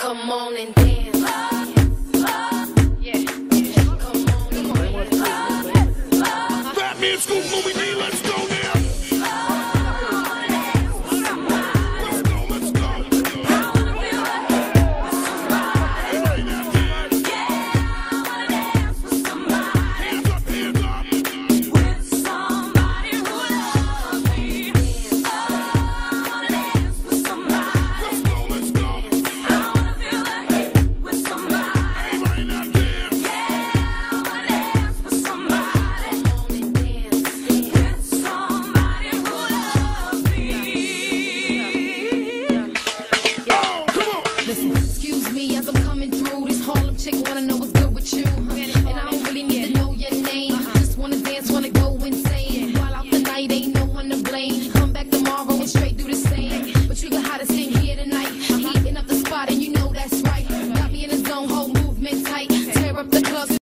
Come on and dance. Movie chick wanna know what's good with you. And I don't really need to know your name. Just wanna dance, wanna go insane. While out the night, ain't no one to blame. Come back tomorrow and straight do the same. But you the hottest thing here tonight. Heating up the spot, and you know that's right. Got me in the zone, hold movement tight. Tear up the club.